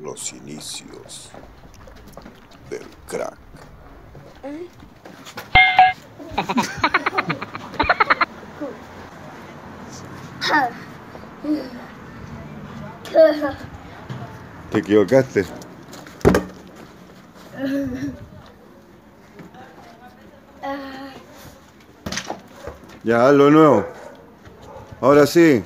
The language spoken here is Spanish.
los inicios del crack. Te equivocaste. Ya, hazlo nuevo. Ahora sí.